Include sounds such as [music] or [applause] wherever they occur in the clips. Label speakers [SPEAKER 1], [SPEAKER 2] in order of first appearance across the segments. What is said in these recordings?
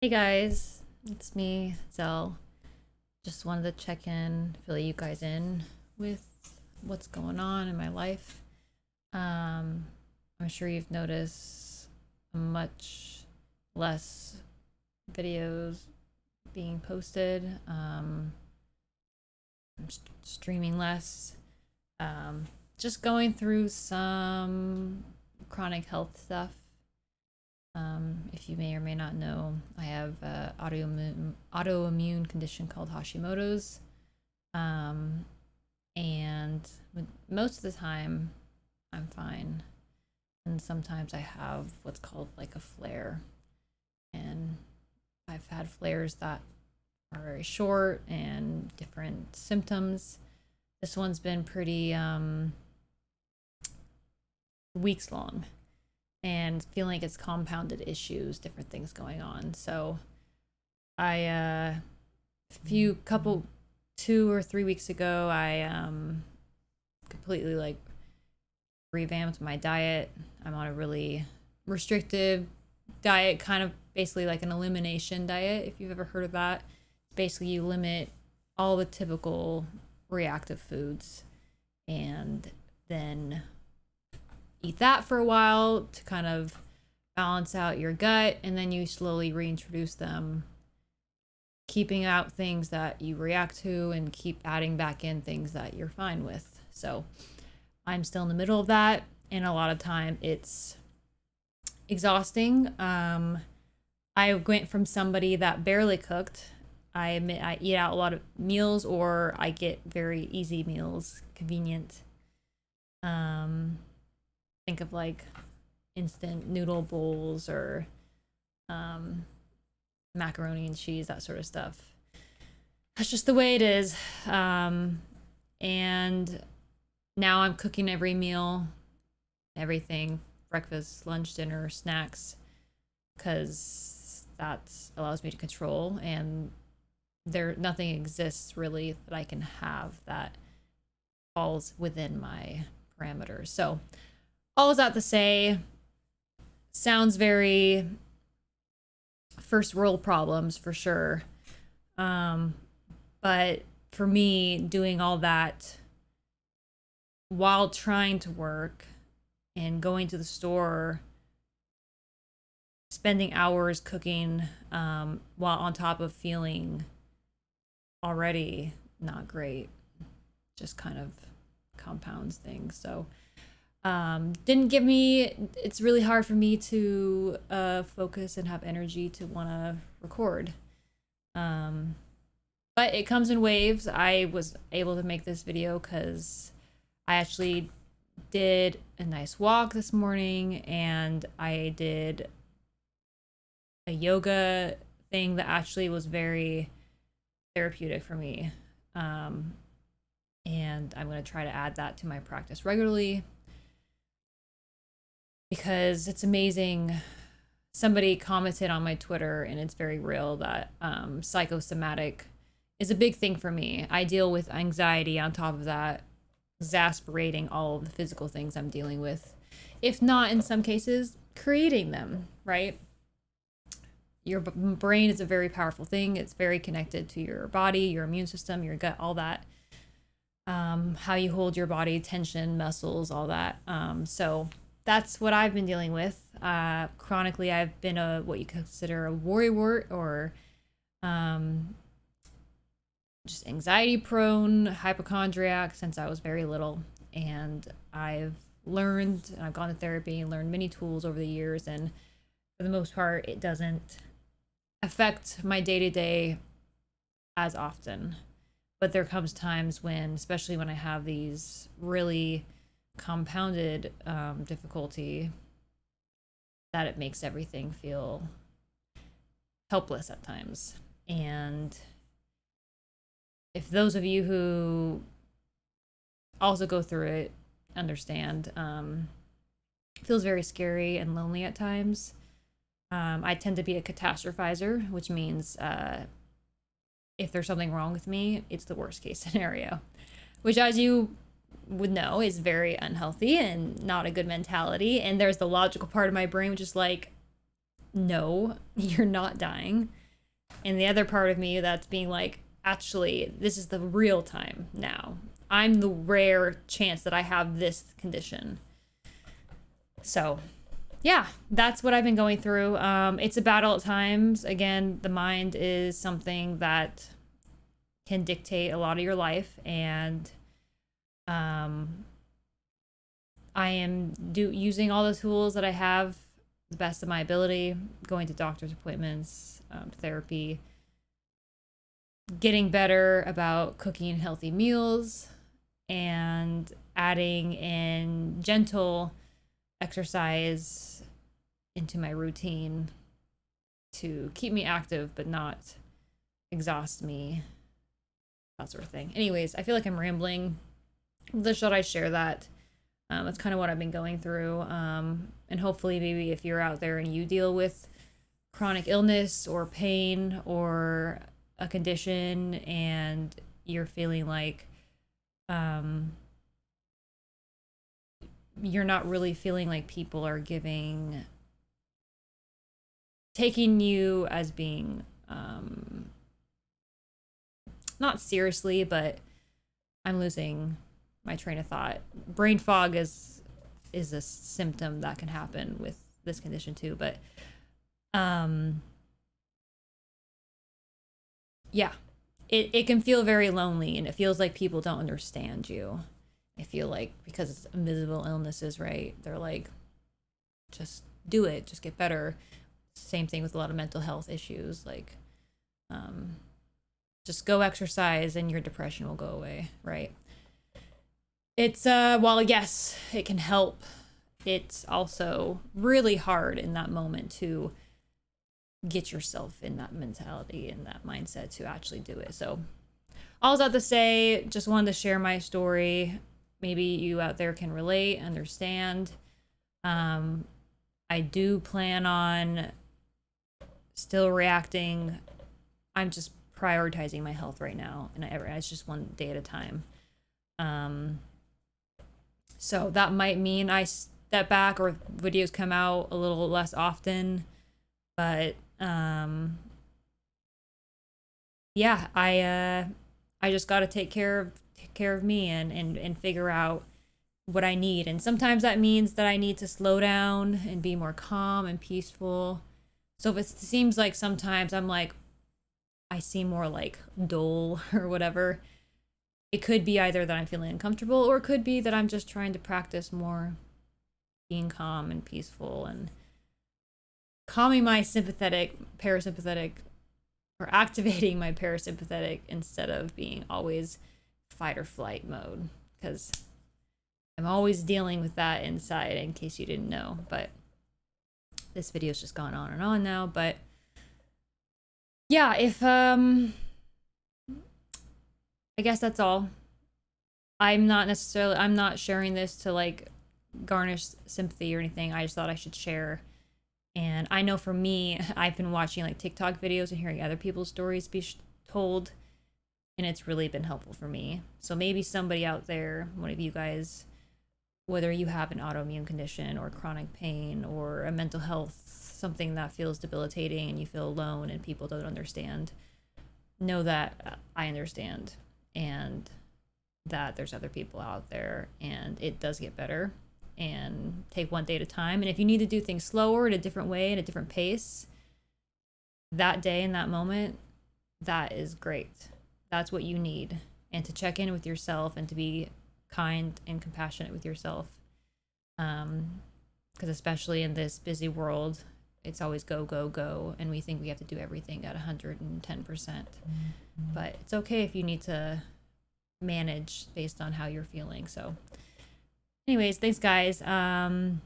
[SPEAKER 1] Hey guys, it's me, Zell. Just wanted to check in, fill you guys in with what's going on in my life. Um, I'm sure you've noticed much less videos being posted. Um, I'm st- streaming less. Um, just going through some chronic health stuff. Um, if you may or may not know, I have an autoimmune autoimmune condition called Hashimoto's, um, and most of the time I'm fine, and sometimes I have what's called like a flare, and I've had flares that are very short and different symptoms. This one's been pretty um, weeks long and feeling like it's compounded issues, different things going on. So I uh a few couple two or three weeks ago I um completely like revamped my diet. I'm on a really restrictive diet, kind of basically like an elimination diet, if you've ever heard of that. Basically you limit all the typical reactive foods and then eat that for a while to kind of balance out your gut and then you slowly reintroduce them keeping out things that you react to and keep adding back in things that you're fine with. So i'm still in the middle of that and a lot of time it's exhausting. Um i went from somebody that barely cooked. I admit i eat out a lot of meals or i get very easy meals convenient. Um think of like instant noodle bowls or um, macaroni and cheese, that sort of stuff. That's just the way it is. Um, and now I'm cooking every meal, everything breakfast, lunch, dinner, snacks, because that allows me to control and there nothing exists really that I can have that falls within my parameters. So all is that to say, sounds very first world problems for sure. Um, but for me, doing all that while trying to work and going to the store, spending hours cooking um, while on top of feeling already not great, just kind of compounds things. So, um, didn't give me it's really hard for me to uh, focus and have energy to want to record. Um, but it comes in waves. I was able to make this video because i actually did a nice walk this morning and i did a yoga thing that actually was very therapeutic for me. Um, and i'm going to try to add that to my practice regularly because it's amazing. Somebody commented on my Twitter, and it's very real that um, psychosomatic is a big thing for me. I deal with anxiety on top of that, exasperating all of the physical things I'm dealing with, if not in some cases, creating them, right? Your brain is a very powerful thing. It's very connected to your body, your immune system, your gut, all that. Um, how you hold your body, tension, muscles, all that. Um, so that's what I've been dealing with. Uh, chronically, I've been a what you consider a worrywart or um, just anxiety prone, hypochondriac since I was very little. And I've learned, and I've gone to therapy and learned many tools over the years. And for the most part, it doesn't affect my day to day as often. But there comes times when, especially when I have these really compounded um, difficulty that it makes everything feel helpless at times. And if those of you who also go through it understand, um, feels very scary and lonely at times. Um, I tend to be a catastrophizer, which means uh, if there's something wrong with me, it's the worst case [laughs] scenario. Which, as you would know is very unhealthy and not a good mentality. And there's the logical part of my brain, which is like, no, [laughs] you're not dying. And the other part of me that's being like, actually, this is the real time now. I'm the rare chance that I have this condition. So, yeah, that's what I've been going through. Um, it's a battle at times. Again, the mind is something that can dictate a lot of your life, and um, I am do using all the tools that I have the best of my ability, going to doctor's appointments, um, therapy, getting better about cooking healthy meals, and adding in gentle exercise into my routine to keep me active but not exhaust me that sort of thing. Anyways i feel like i'm rambling should i share that? Um, that's kind of what i've been going through um, and hopefully maybe if you're out there and you deal with chronic illness or pain or a condition and you're feeling like um, you're not really feeling like people are giving taking you as being um not seriously but i'm losing my train of thought brain fog is is a symptom that can happen with this condition too but um yeah it, it can feel very lonely and it feels like people don't understand you I feel like because it's invisible illnesses, right? They're like, just do it, just get better. Same thing with a lot of mental health issues. Like, um, just go exercise and your depression will go away, right? It's, uh, while yes, it can help, it's also really hard in that moment to get yourself in that mentality and that mindset to actually do it. So, all that to say, just wanted to share my story maybe you out there can relate, understand. Um, I do plan on still reacting. I'm just prioritizing my health right now, and I, it's just one day at a time. Um, so that might mean I step back or videos come out a little less often, but um, yeah, I uh, I just got to take care of take care of me and, and, and figure out what I need. And sometimes that means that I need to slow down and be more calm and peaceful. So if it seems like sometimes I'm like, I seem more like dull [laughs] or whatever, it could be either that I'm feeling uncomfortable or it could be that I'm just trying to practice more being calm and peaceful and calming my sympathetic, parasympathetic, or [laughs] activating my parasympathetic instead of being always fight or flight mode because I'm always dealing with that inside in case you didn't know. But this video's just gone on and on now. But yeah, if, um, I guess that's all. I'm not necessarily, I'm not sharing this to like garnish sympathy or anything. I just thought I should share. And I know for me, [laughs] I've been watching like TikTok videos and hearing other people's stories be told and it's really been helpful for me. So maybe somebody out there, one of you guys, whether you have an autoimmune condition or chronic pain or a mental health, something that feels debilitating and you feel alone and people don't understand, know that uh, I understand and that there's other people out there and it does get better. And take one day at a time. And if you need to do things slower in a different way, at a different pace, that day in that moment, that is great. That's what you need. And to check in with yourself and to be kind and compassionate with yourself um because especially in this busy world it's always go go go and we think we have to do everything at 110% mm-hmm. but it's okay if you need to manage based on how you're feeling so anyways thanks guys um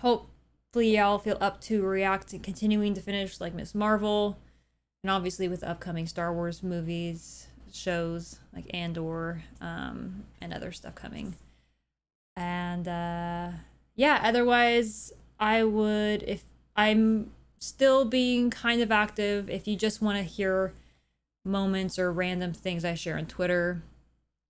[SPEAKER 1] hopefully y'all feel up to react and continuing to finish like miss marvel and obviously with upcoming Star Wars movies, shows like Andor, um, and other stuff coming. And uh, yeah, otherwise, I would if I'm still being kind of active. If you just want to hear moments or random things I share on Twitter,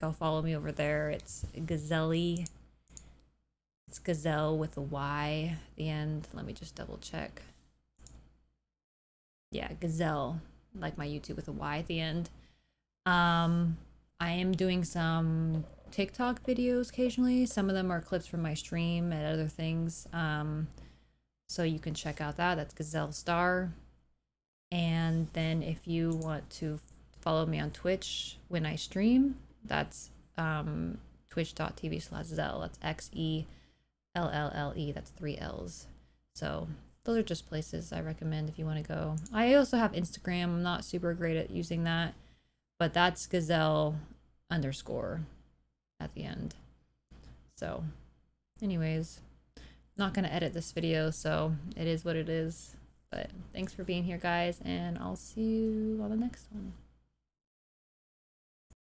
[SPEAKER 1] go follow me over there. It's Gaxelle. It's Gaxelle with a Y at the end. Let me just double check. yeah, Gaxelle, like my YouTube with a Y at the end. Um, I am doing some TikTok videos occasionally. Some of them are clips from my stream and other things. Um, so you can check out that. That's Gaxelle Star. And then if you want to follow me on Twitch when I stream, that's um, twitch.tv slash Xellle. That's X E L L L E. That's three L's. So those are just places I recommend if you want to go. I also have Instagram. I'm not super great at using that, but that's Gazelle underscore at the end. So, anyways, not going to edit this video, so it is what it is. But thanks for being here, guys, and I'll see you on the next one.